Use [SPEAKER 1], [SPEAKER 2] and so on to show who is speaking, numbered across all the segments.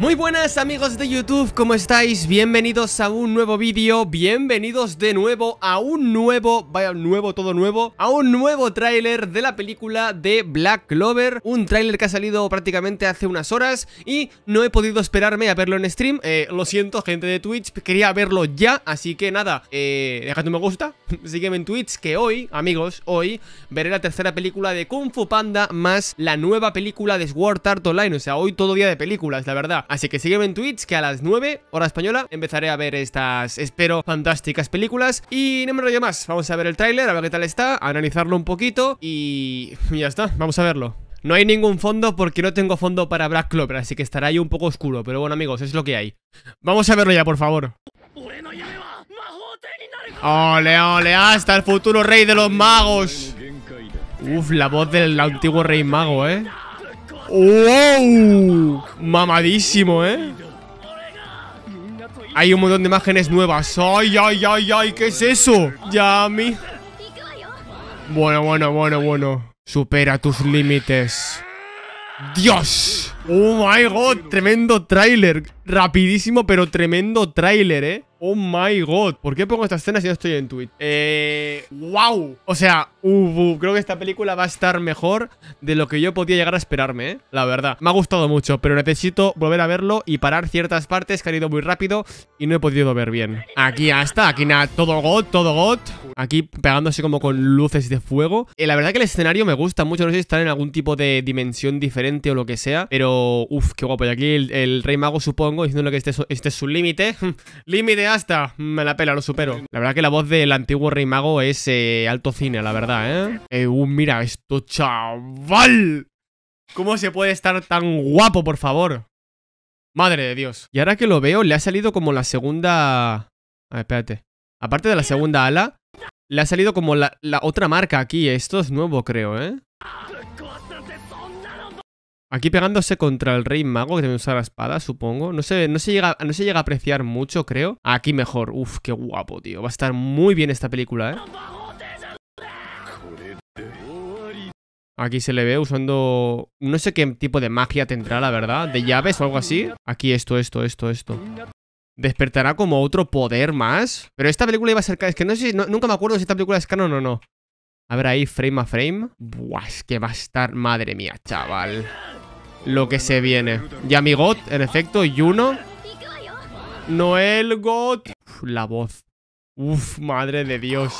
[SPEAKER 1] Muy buenas amigos de YouTube, ¿cómo estáis? Bienvenidos a un nuevo vídeo, bienvenidos de nuevo a un nuevo, vaya nuevo, todo nuevo A un nuevo tráiler de la película de Black Clover Un tráiler que ha salido prácticamente hace unas horas y no he podido esperarme a verlo en stream eh, Lo siento gente de Twitch, quería verlo ya, así que nada, eh, déjate un me gusta Sígueme en Twitch que hoy, amigos, hoy veré la tercera película de Kung Fu Panda Más la nueva película de Sword Art Online, o sea, hoy todo día de películas, la verdad Así que sígueme en Twitch que a las 9, hora española, empezaré a ver estas, espero, fantásticas películas. Y no me rollo más, vamos a ver el tráiler, a ver qué tal está, a analizarlo un poquito y... ya está, vamos a verlo. No hay ningún fondo porque no tengo fondo para Black Clover, así que estará ahí un poco oscuro, pero bueno amigos, es lo que hay. Vamos a verlo ya, por favor. Ole, ole, hasta el futuro rey de los magos. Uf, la voz del antiguo rey mago, ¿eh? ¡Wow! Mamadísimo, ¿eh? Hay un montón de imágenes nuevas ¡Ay, ay, ay, ay! ¿Qué es eso? Yami Bueno, bueno, bueno, bueno Supera tus límites ¡Dios! ¡Oh, my God! Tremendo tráiler Rapidísimo, pero tremendo tráiler, ¿eh? Oh my god, ¿por qué pongo esta escena si no estoy en Twitch? Eh... ¡Wow! O sea, uh, creo que esta película va a estar mejor de lo que yo podía llegar a esperarme, ¿eh? La verdad. Me ha gustado mucho, pero necesito volver a verlo y parar ciertas partes que han ido muy rápido y no he podido ver bien. Aquí hasta, aquí nada, todo God, todo God. Aquí pegándose como con luces de fuego. Eh, la verdad que el escenario me gusta mucho, no sé si está en algún tipo de dimensión diferente o lo que sea, pero uff, qué guapo. Y aquí el, Rey Mago supongo diciendo que este, este es su límite. límite hasta. Me la pela, lo supero. La verdad que la voz del antiguo Rey Mago es eh, alto cine, la verdad, ¿eh? eh uh, mira esto, chaval. ¿Cómo se puede estar tan guapo, por favor? Madre de Dios. Y ahora que lo veo, le ha salido como la segunda... A ver, espérate. Aparte de la segunda ala, le ha salido como la, la otra marca aquí. Esto es nuevo, creo, ¿eh? Aquí pegándose contra el rey mago que debe usar la espada, supongo. No se, no, se llega, no se llega a apreciar mucho, creo. Aquí mejor. Uf, qué guapo, tío. Va a estar muy bien esta película, ¿eh? Aquí se le ve usando... No sé qué tipo de magia tendrá, la verdad. ¿De llaves o algo así? Aquí esto, esto, esto, esto. Despertará como otro poder más. Pero esta película iba a ser... Es que no sé si... nunca me acuerdo si esta película es canon o no. A ver ahí, frame a frame. Buah, es que va a estar... Madre mía, chaval lo que se viene. Ya mi God, en efecto, Yuno. Noel God. la voz. Uf, madre de Dios.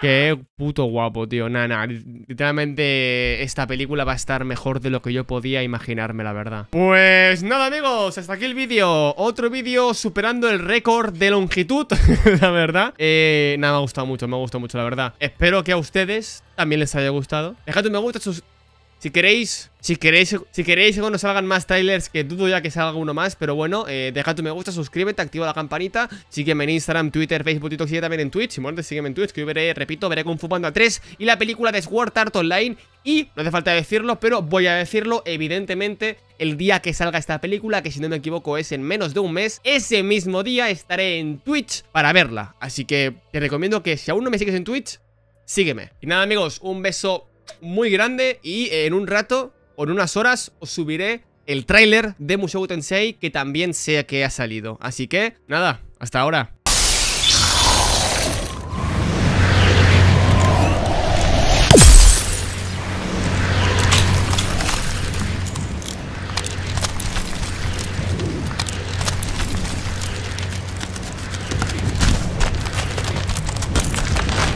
[SPEAKER 1] Qué puto guapo, tío. Nada, Literalmente esta película va a estar mejor de lo que yo podía imaginarme, la verdad. Pues nada, amigos. Hasta aquí el vídeo. Otro vídeo superando el récord de longitud, la verdad. Eh, nada, me ha gustado mucho, me ha gustado mucho, la verdad. Espero que a ustedes también les haya gustado. Dejad un me gusta, sus si queréis, si queréis, si queréis que cuando salgan más trailers, que dudo ya que salga uno más, pero bueno, eh, deja tu me gusta, suscríbete, activa la campanita, sígueme en Instagram, Twitter, Facebook, TikTok, sigue también en Twitch, si muertes, sígueme en Twitch, que yo veré, repito, veré con Fu Panda 3 y la película de Sword Art Online, y no hace falta decirlo, pero voy a decirlo, evidentemente, el día que salga esta película, que si no me equivoco es en menos de un mes, ese mismo día estaré en Twitch para verla, así que te recomiendo que si aún no me sigues en Twitch, sígueme. Y nada amigos, un beso muy grande y en un rato o en unas horas os subiré el tráiler de Mushoku Tensei que también sé que ha salido. Así que, nada, hasta ahora.